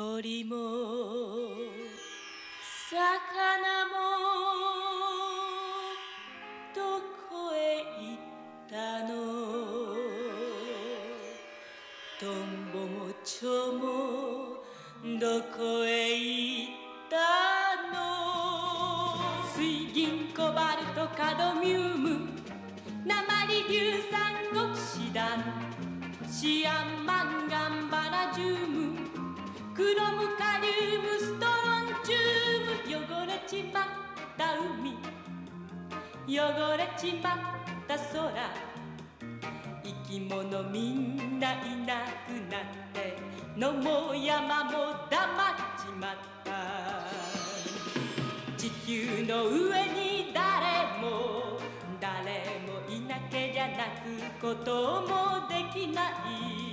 鳥も。魚もどこへ行ったの？トンボも蝶もどこへ行ったの？水銀コバルトカドミウム。鉛硫酸極シダンシアンマンガンバナジウム。海汚れちまった空。生き物みんないなくなって野も山も黙っちまった。地球の上に誰も誰もいなけりゃ泣くこともできない。